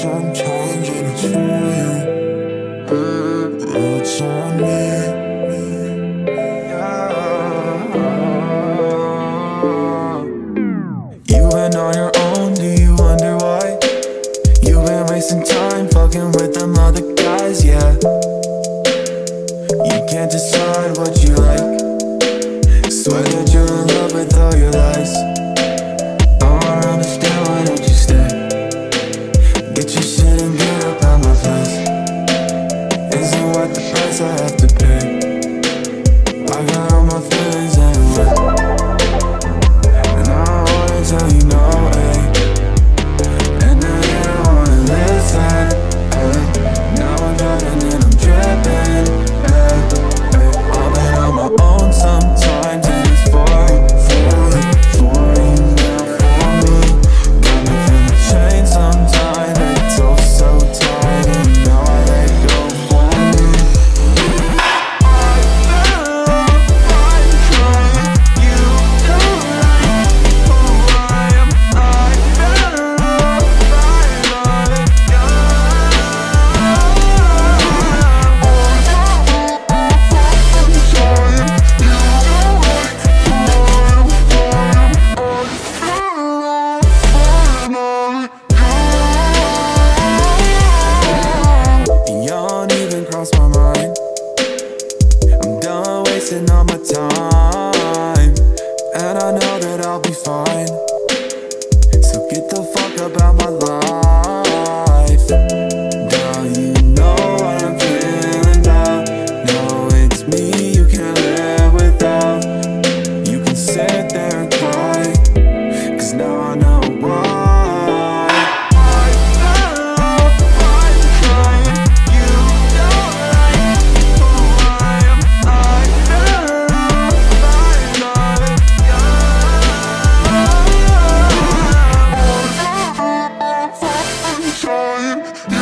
sometimes and it's for you. It's on me. You went on your own, do you wonder why? You've been wasting time fucking with them other guys, yeah. You can't decide what you summertime time